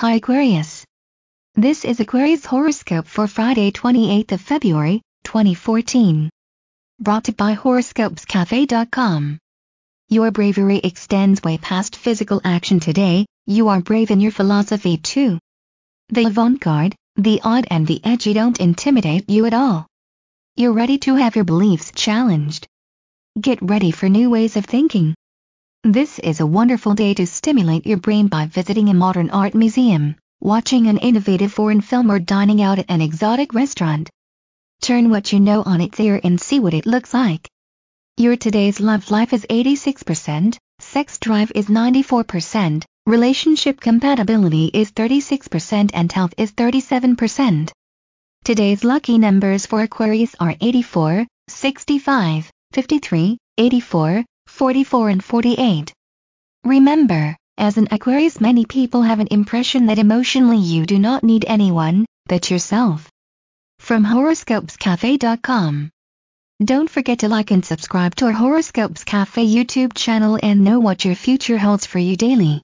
Hi Aquarius. This is Aquarius horoscope for Friday 28th of February, 2014. Brought to you by horoscopescafe.com. Your bravery extends way past physical action today, you are brave in your philosophy too. The avant-garde, the odd and the edgy don't intimidate you at all. You're ready to have your beliefs challenged. Get ready for new ways of thinking. This is a wonderful day to stimulate your brain by visiting a modern art museum, watching an innovative foreign film or dining out at an exotic restaurant. Turn what you know on its ear and see what it looks like. Your today's love life is 86%, sex drive is 94%, relationship compatibility is 36% and health is 37%. Today's lucky numbers for Aquarius are 84, 65, 53, 84, 44 and 48. Remember, as an Aquarius many people have an impression that emotionally you do not need anyone, but yourself. From horoscopescafe.com. Don't forget to like and subscribe to our Horoscopes Cafe YouTube channel and know what your future holds for you daily.